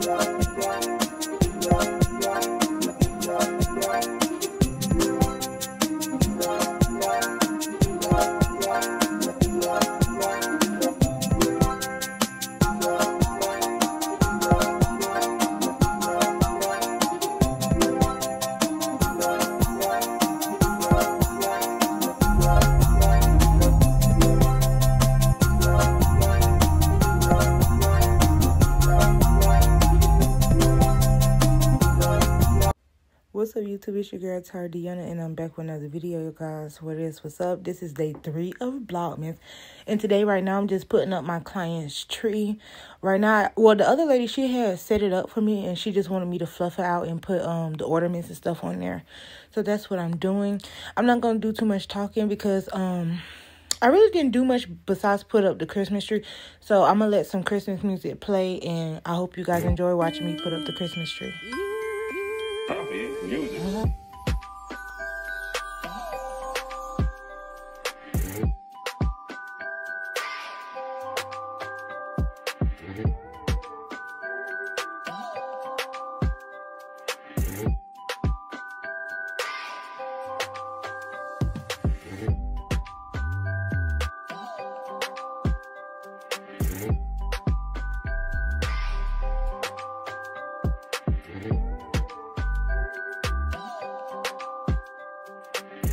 Thank What's up, YouTube? It's your girl Tyra Dyonna, and I'm back with another video, you guys. What is what's up? This is day three of Vlogmas, and today, right now, I'm just putting up my client's tree. Right now, well, the other lady she had set it up for me, and she just wanted me to fluff it out and put um the ornaments and stuff on there. So that's what I'm doing. I'm not gonna do too much talking because um. I really didn't do much besides put up the Christmas tree. So I'm going to let some Christmas music play. And I hope you guys enjoy watching me put up the Christmas tree. Music.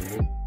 Thank.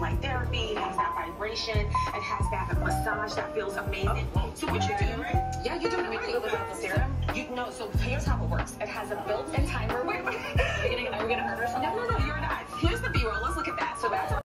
Light therapy, it has that vibration, it has that massage that feels amazing. Oh, so what you do? Yeah, you do it quickly without the serum. You know. So here's how